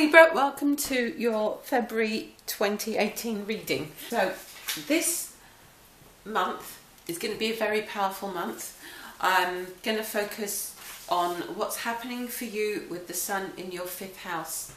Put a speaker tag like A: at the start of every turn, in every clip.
A: Libra, welcome to your February 2018 reading. So, this month is going to be a very powerful month. I'm going to focus on what's happening for you with the sun in your fifth house.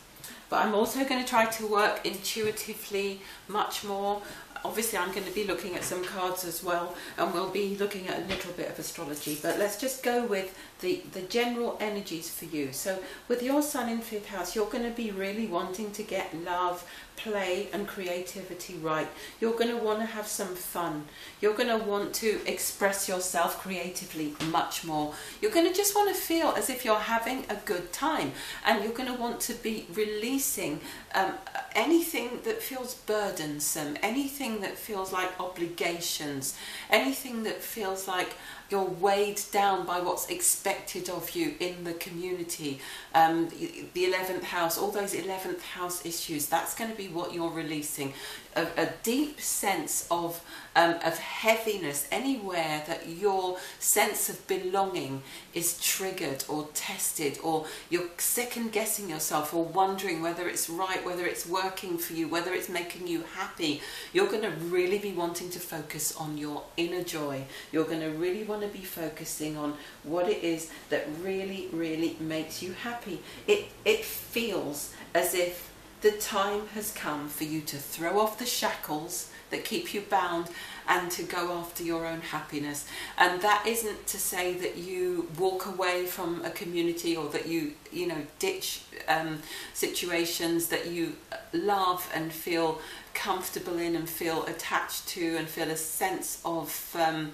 A: But I'm also going to try to work intuitively much more obviously I'm going to be looking at some cards as well and we'll be looking at a little bit of astrology but let's just go with the the general energies for you. So with your sun in fifth house you're going to be really wanting to get love play and creativity right. You're going to want to have some fun. You're going to want to express yourself creatively much more. You're going to just want to feel as if you're having a good time and you're going to want to be releasing um, anything that feels burdensome anything that feels like obligations anything that feels like you're weighed down by what's expected of you in the community, um, the 11th house, all those 11th house issues, that's going to be what you're releasing. A, a deep sense of, um, of heaviness anywhere that your sense of belonging is triggered or tested, or you're second guessing yourself or wondering whether it's right, whether it's working for you, whether it's making you happy. You're going to really be wanting to focus on your inner joy. You're going to really want to be focusing on what it is that really, really makes you happy. It, it feels as if the time has come for you to throw off the shackles that keep you bound and to go after your own happiness. And that isn't to say that you walk away from a community or that you, you know, ditch um, situations that you love and feel comfortable in and feel attached to and feel a sense of um,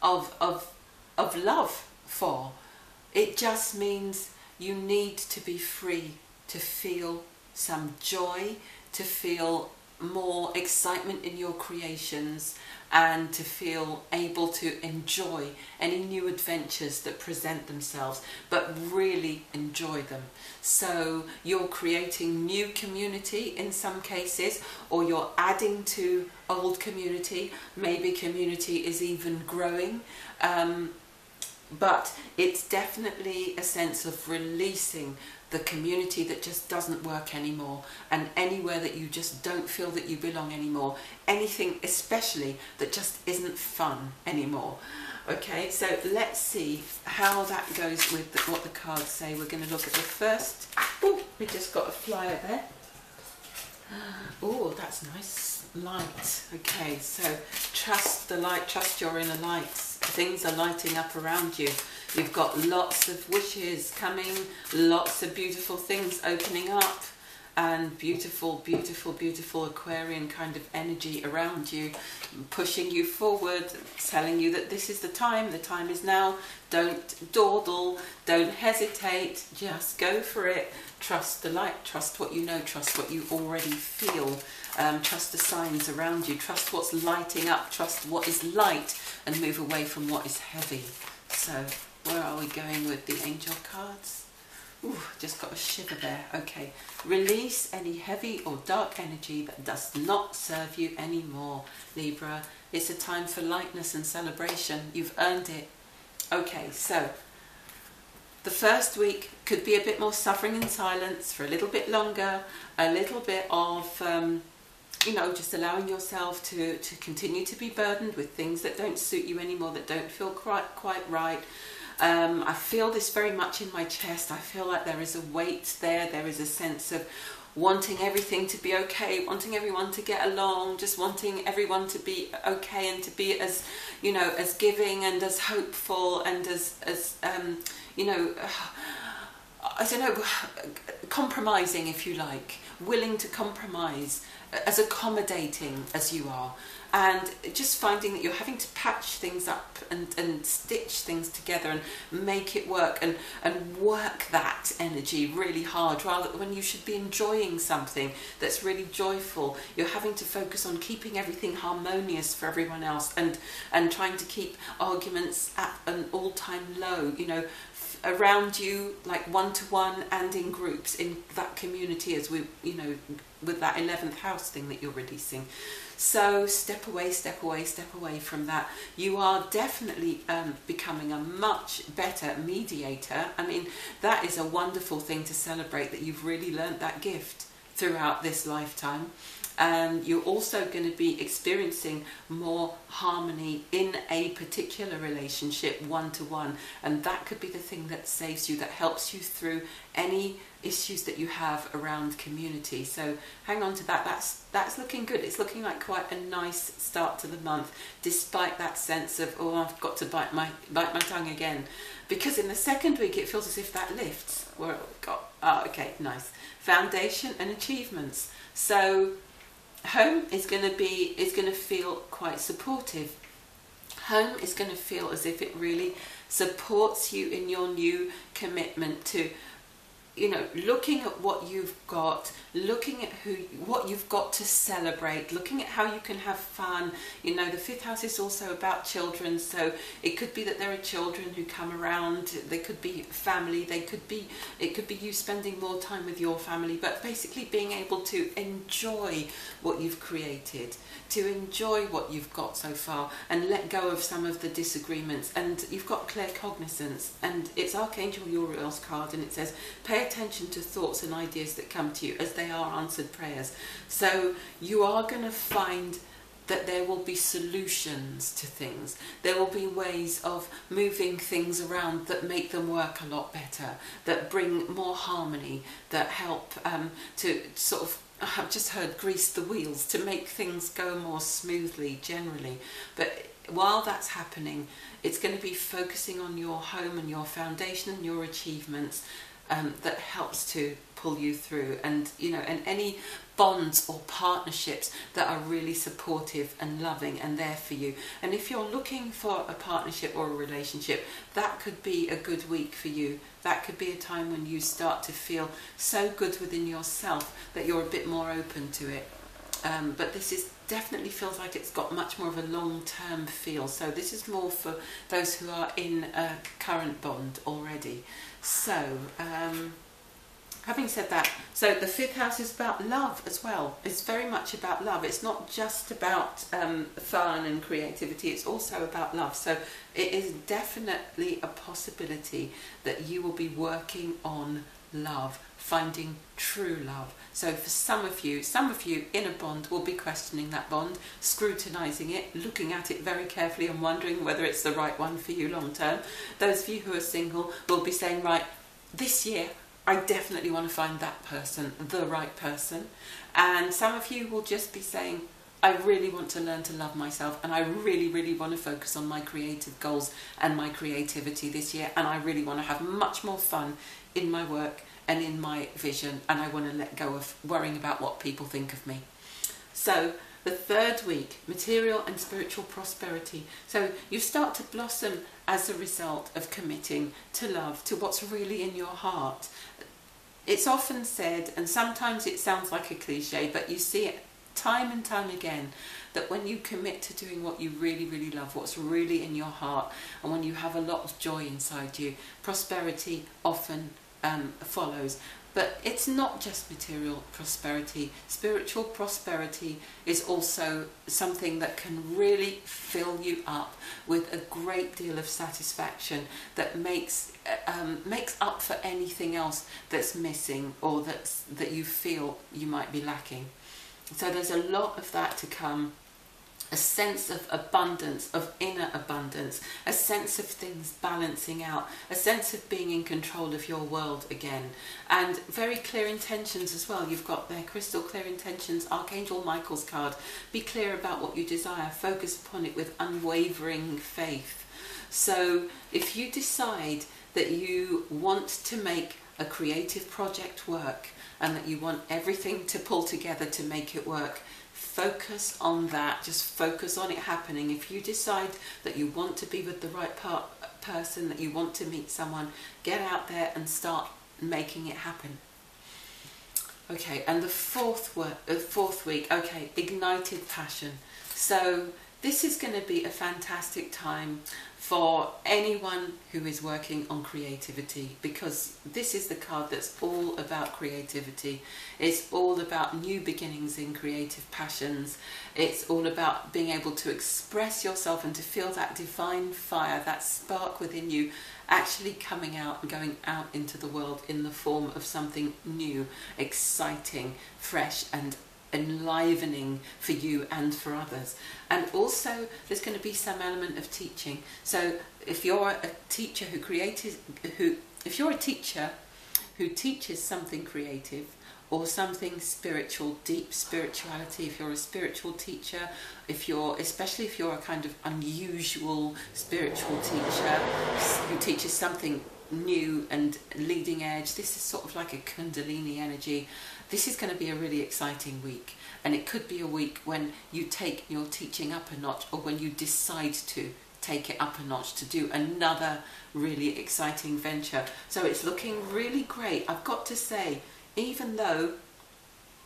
A: of of of love for. It just means you need to be free to feel some joy, to feel more excitement in your creations and to feel able to enjoy any new adventures that present themselves, but really enjoy them. So you're creating new community in some cases, or you're adding to old community. Maybe community is even growing. Um, but it's definitely a sense of releasing the community that just doesn't work anymore. And anywhere that you just don't feel that you belong anymore anything especially that just isn't fun anymore. Okay so let's see how that goes with the, what the cards say. We're going to look at the first oh we just got a flyer there. Oh that's nice light. Okay so trust the light trust your inner lights things are lighting up around you. You've got lots of wishes coming, lots of beautiful things opening up and beautiful, beautiful, beautiful Aquarian kind of energy around you, pushing you forward, telling you that this is the time, the time is now. Don't dawdle, don't hesitate, just go for it. Trust the light, trust what you know, trust what you already feel. Um, trust the signs around you, trust what's lighting up, trust what is light, and move away from what is heavy. So, where are we going with the angel cards? Ooh, just got a shiver there. Okay, release any heavy or dark energy that does not serve you anymore, Libra. It's a time for lightness and celebration. You've earned it. Okay, so the first week could be a bit more suffering in silence for a little bit longer, a little bit of, um, you know, just allowing yourself to, to continue to be burdened with things that don't suit you anymore, that don't feel quite, quite right. Um, I feel this very much in my chest. I feel like there is a weight there. There is a sense of wanting everything to be okay, wanting everyone to get along, just wanting everyone to be okay and to be as, you know, as giving and as hopeful and as, as um, you know, I don't know, compromising if you like, willing to compromise, as accommodating as you are. And just finding that you're having to patch things up and, and stitch things together and make it work and, and work that energy really hard rather when you should be enjoying something that's really joyful. You're having to focus on keeping everything harmonious for everyone else and and trying to keep arguments at an all-time low. You know around you, like one to one and in groups in that community, as we, you know, with that 11th house thing that you're releasing. So step away, step away, step away from that. You are definitely um, becoming a much better mediator. I mean, that is a wonderful thing to celebrate that you've really learnt that gift throughout this lifetime and you're also going to be experiencing more harmony in a particular relationship one to one and that could be the thing that saves you that helps you through any issues that you have around community. So hang on to that. That's that's looking good. It's looking like quite a nice start to the month despite that sense of oh I've got to bite my bite my tongue again. Because in the second week it feels as if that lifts. Where got oh okay nice. Foundation and achievements. So home is going to be is going to feel quite supportive. Home is going to feel as if it really supports you in your new commitment to you know looking at what you've got looking at who what you've got to celebrate looking at how you can have fun. You know the fifth house is also about children so it could be that there are children who come around. They could be family. They could be it could be you spending more time with your family but basically being able to enjoy what you've created to enjoy what you've got so far and let go of some of the disagreements. And you've got clear cognizance and it's archangel uriel's card and it says pay attention to thoughts and ideas that come to you as they are answered prayers. So you are going to find that there will be solutions to things. There will be ways of moving things around that make them work a lot better, that bring more harmony, that help um, to sort of I've just heard grease the wheels to make things go more smoothly generally. But while that's happening, it's going to be focusing on your home and your foundation and your achievements um, that helps to pull you through. And you know and any bonds or partnerships that are really supportive and loving and there for you. And if you're looking for a partnership or a relationship that could be a good week for you. That could be a time when you start to feel so good within yourself that you're a bit more open to it. Um, but this is definitely feels like it's got much more of a long-term feel so this is more for those who are in a current bond already so um, having said that, so the fifth house is about love as well. It's very much about love. It's not just about um, fun and creativity, it's also about love. So it is definitely a possibility that you will be working on love, finding true love. So for some of you, some of you in a bond will be questioning that bond, scrutinizing it, looking at it very carefully and wondering whether it's the right one for you long term. Those of you who are single will be saying, right, this year I definitely want to find that person, the right person. And some of you will just be saying, I really want to learn to love myself and I really, really want to focus on my creative goals and my creativity this year. And I really want to have much more fun in my work and in my vision. And I want to let go of worrying about what people think of me. So, the third week, material and spiritual prosperity. So, you start to blossom as a result of committing to love, to what's really in your heart. It's often said, and sometimes it sounds like a cliche, but you see it time and time again that when you commit to doing what you really, really love, what's really in your heart, and when you have a lot of joy inside you, prosperity often um, follows. But it's not just material prosperity. Spiritual prosperity is also something that can really fill you up with a great deal of satisfaction that makes um, makes up for anything else that's missing or that's that you feel you might be lacking. So there's a lot of that to come a sense of abundance, of inner abundance, a sense of things balancing out, a sense of being in control of your world again, and very clear intentions as well. You've got there crystal clear intentions, Archangel Michael's card. Be clear about what you desire, focus upon it with unwavering faith. So if you decide that you want to make a creative project work and that you want everything to pull together to make it work, focus on that. Just focus on it happening. If you decide that you want to be with the right part, person that you want to meet someone get out there and start making it happen. Okay and the fourth, word, uh, fourth week. Okay ignited passion. So this is going to be a fantastic time for anyone who is working on creativity because this is the card that's all about creativity. It's all about new beginnings in creative passions. It's all about being able to express yourself and to feel that divine fire, that spark within you actually coming out and going out into the world in the form of something new, exciting, fresh and enlivening for you and for others. And also, there's going to be some element of teaching. So, if you're a teacher who created, who, if you're a teacher who teaches something creative or something spiritual, deep spirituality, if you're a spiritual teacher, if you're, especially if you're a kind of unusual spiritual teacher who teaches something new and leading edge. This is sort of like a Kundalini energy. This is going to be a really exciting week, and it could be a week when you take your teaching up a notch, or when you decide to take it up a notch to do another really exciting venture. So it's looking really great. I've got to say, even though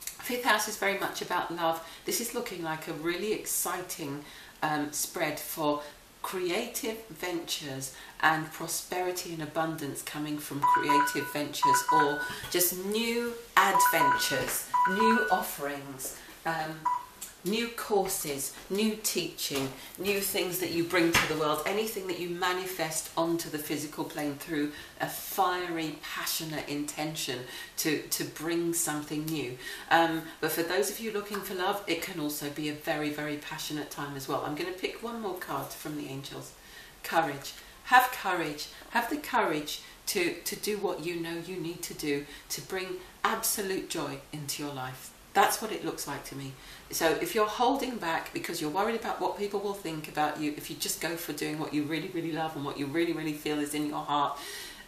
A: Fifth House is very much about love, this is looking like a really exciting um, spread for creative ventures and prosperity and abundance coming from creative ventures or just new adventures, new offerings. Um, new courses, new teaching, new things that you bring to the world, anything that you manifest onto the physical plane through a fiery, passionate intention to, to bring something new. Um, but for those of you looking for love, it can also be a very, very passionate time as well. I'm going to pick one more card from the angels. Courage. Have courage. Have the courage to, to do what you know you need to do to bring absolute joy into your life. That's what it looks like to me. So if you're holding back because you're worried about what people will think about you, if you just go for doing what you really, really love and what you really, really feel is in your heart,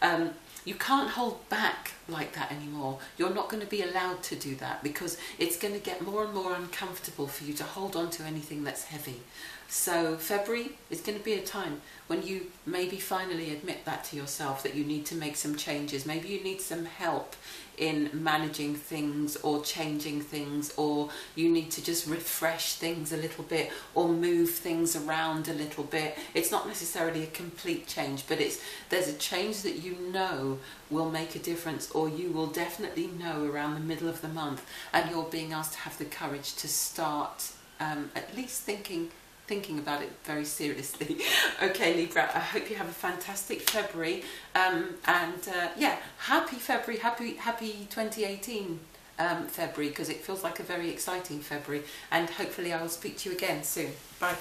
A: um, you can't hold back like that anymore. You're not going to be allowed to do that because it's going to get more and more uncomfortable for you to hold on to anything that's heavy. So February is going to be a time when you maybe finally admit that to yourself that you need to make some changes. Maybe you need some help in managing things or changing things or you need to just refresh things a little bit or move things around a little bit. It's not necessarily a complete change, but it's there's a change that you know will make a difference or you will definitely know around the middle of the month and you're being asked to have the courage to start um, at least thinking thinking about it very seriously. okay, Libra, I hope you have a fantastic February. Um, and uh, yeah, happy February, happy happy 2018 um, February, because it feels like a very exciting February. And hopefully I will speak to you again soon. Bye.